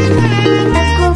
あ。